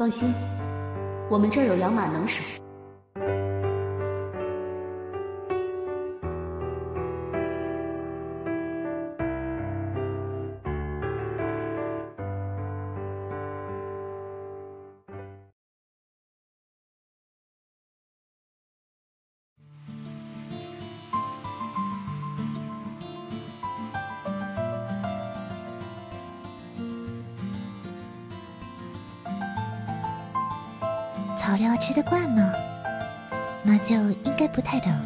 放心，我们这儿有养马能手。草料吃得惯吗？马厩应该不太冷，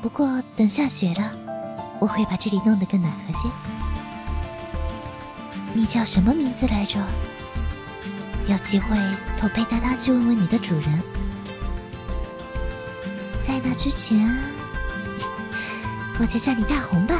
不过等下雪了，我会把这里弄得更暖和些。你叫什么名字来着？有机会托佩达拉去问问你的主人。在那之前，我就叫你大红吧。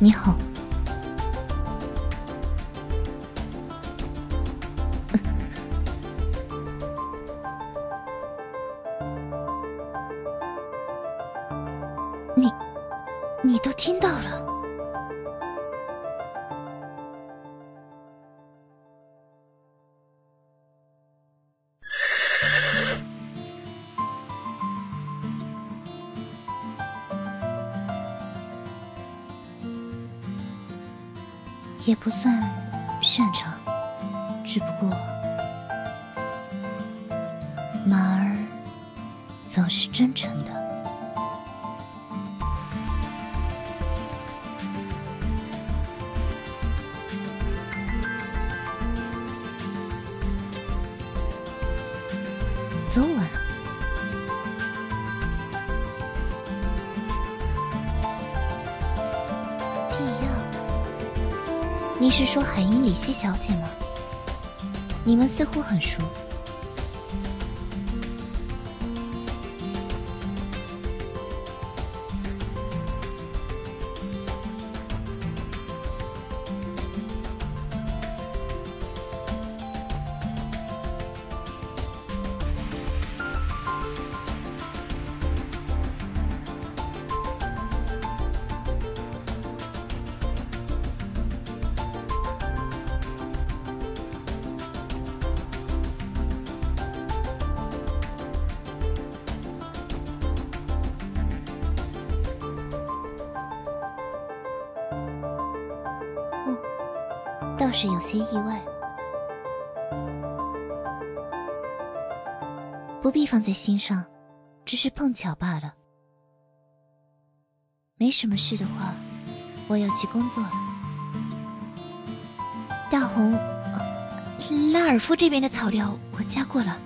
你好。也不算擅长，只不过马儿总是真诚的。是说海因里希小姐吗？你们似乎很熟。倒是有些意外，不必放在心上，只是碰巧罢了。没什么事的话，我要去工作了。大红，拉尔夫这边的草料我加过了，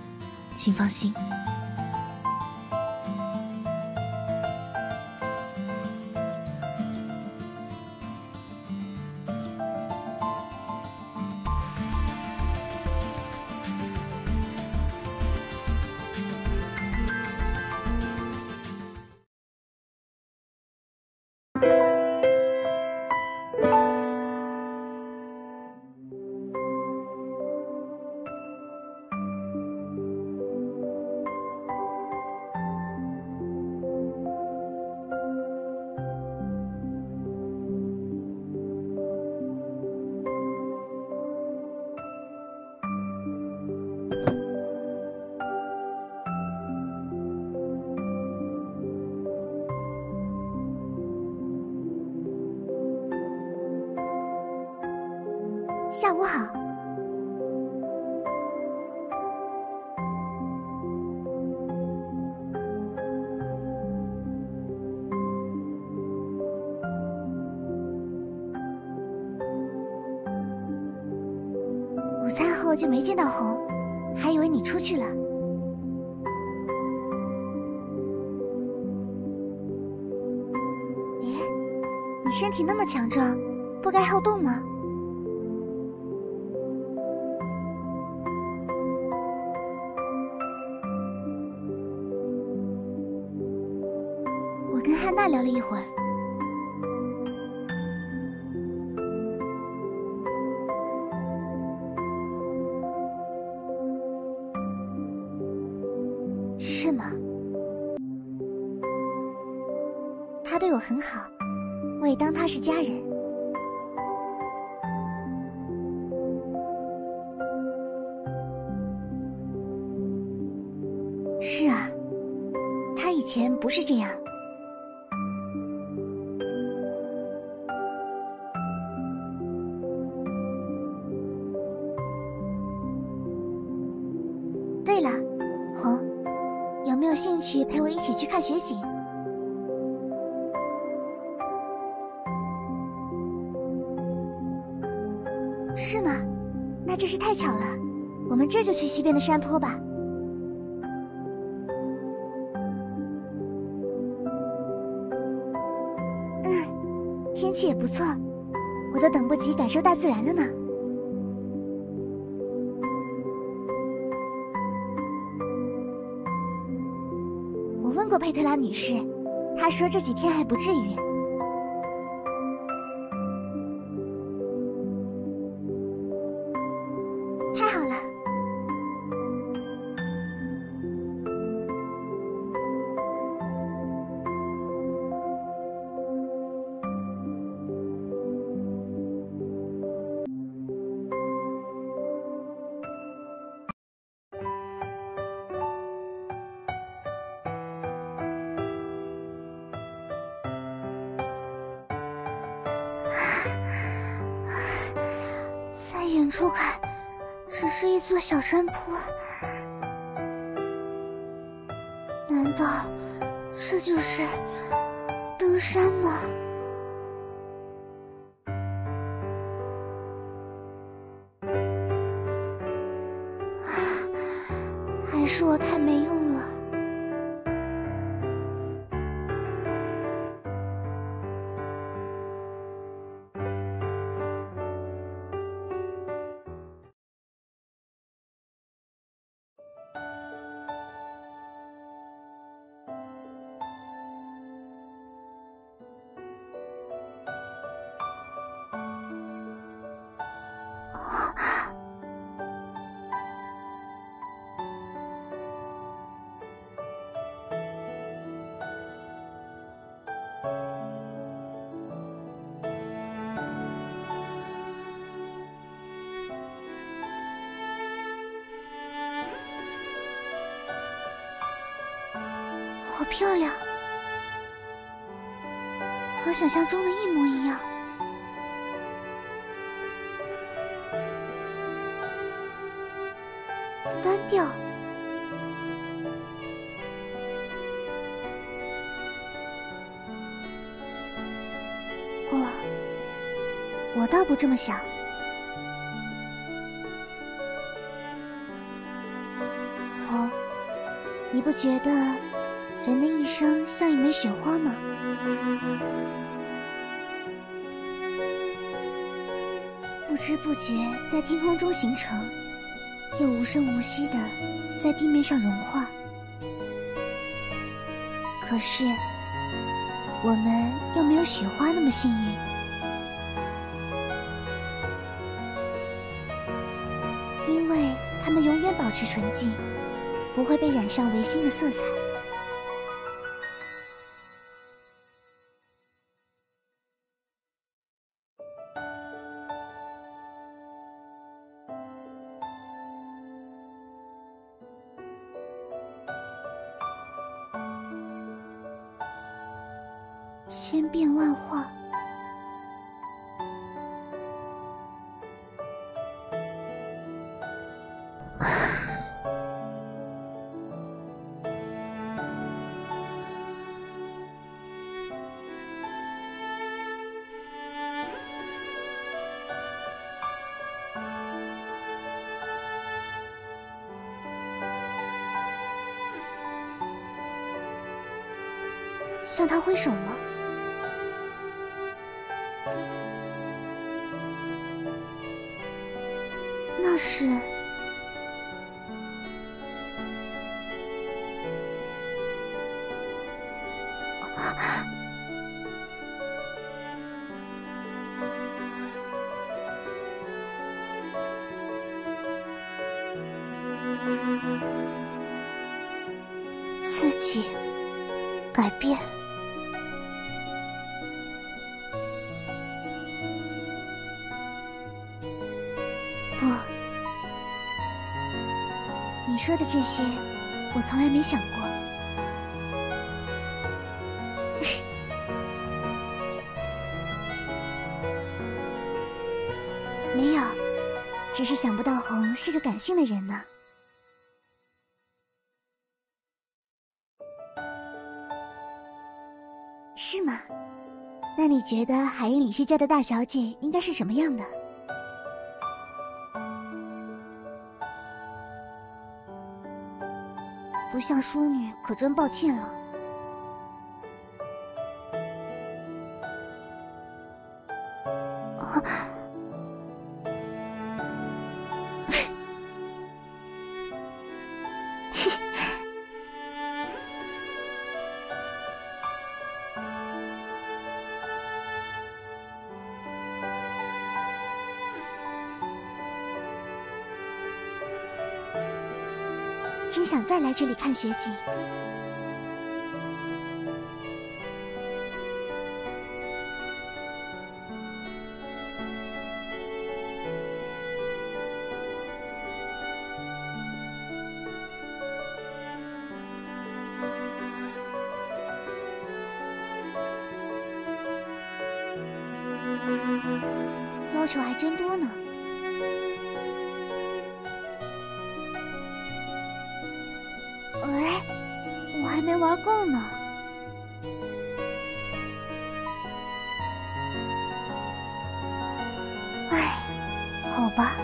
请放心。下午好。午餐后就没见到红，还以为你出去了。你身体那么强壮，不该好动吗？聊了一会儿。是吗？他对我很好，我也当他是家人。是啊，他以前不是这样。巧了，我们这就去西边的山坡吧。嗯，天气也不错，我都等不及感受大自然了呢。我问过佩特拉女士，她说这几天还不至于。远处看，只是一座小山坡。难道这就是登山吗？啊还是我太没用了？漂亮，和想象中的一模一样。单调。我，我倒不这么想。哦，你不觉得人的一生像一枚雪花吗？不知不觉在天空中形成，又无声无息的在地面上融化。可是，我们又没有雪花那么幸运，因为它们永远保持纯净，不会被染上违心的色彩。千变万化。向他挥手吗。自己改变。不，你说的这些，我从来没想过。没有，只是想不到红是个感性的人呢。是吗？那你觉得海因里希家的大小姐应该是什么样的？不像淑女，可真抱歉了。真想再来这里看雪景。还没玩够呢。唉，好吧。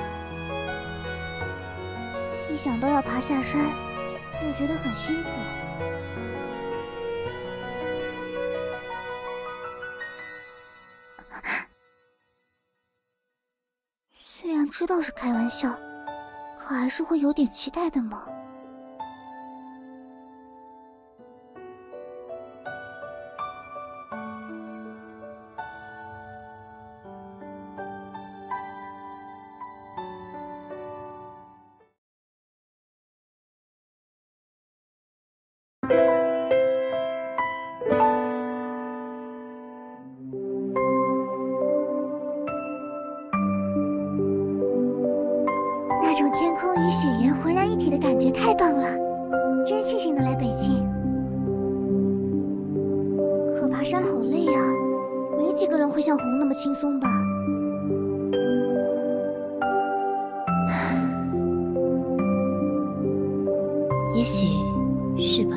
一想到要爬下山，又觉得很辛苦。虽然知道是开玩笑，可还是会有点期待的嘛。也许是吧。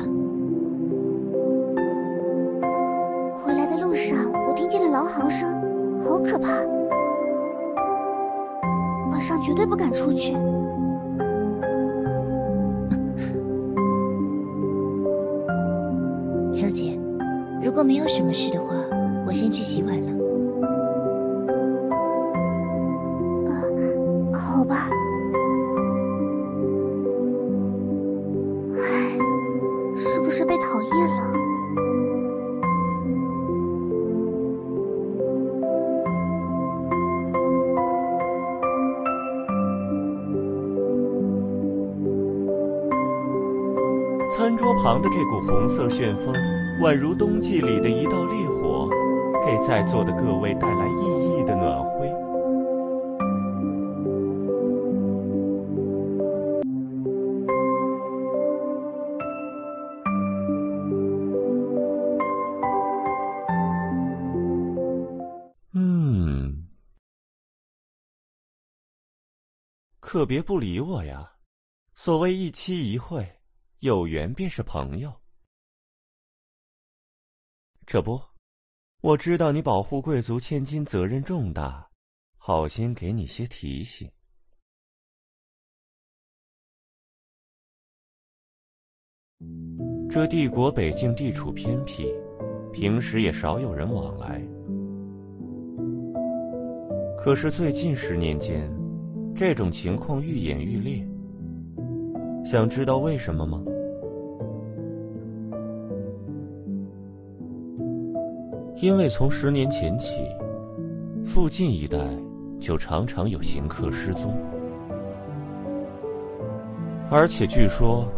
回来的路上，我听见了狼嚎声，好可怕。晚上绝对不敢出去。小姐，如果没有什么事的话，我先去洗碗了。餐桌旁的这股红色旋风，宛如冬季里的一道烈火，给在座的各位带来可别不理我呀！所谓一期一会。有缘便是朋友，这不，我知道你保护贵族千金责任重大，好心给你些提醒。这帝国北境地处偏僻，平时也少有人往来。可是最近十年间，这种情况愈演愈烈。想知道为什么吗？因为从十年前起，附近一带就常常有行客失踪，而且据说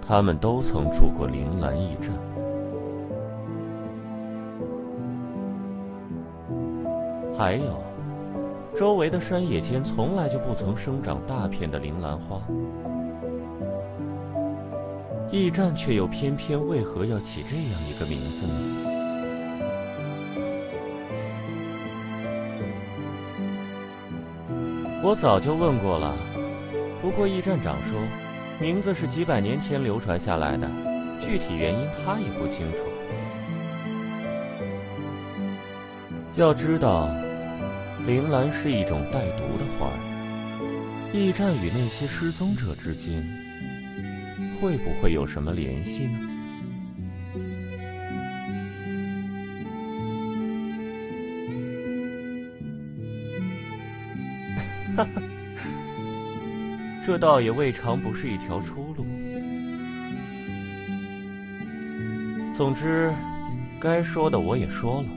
他们都曾住过铃兰驿站。还有，周围的山野间从来就不曾生长大片的铃兰花，驿站却又偏偏为何要起这样一个名字呢？我早就问过了，不过驿站长说，名字是几百年前流传下来的，具体原因他也不清楚。要知道。铃兰是一种带毒的花，驿站与那些失踪者之间会不会有什么联系呢？哈哈，这倒也未尝不是一条出路。总之，该说的我也说了，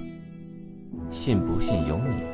信不信由你。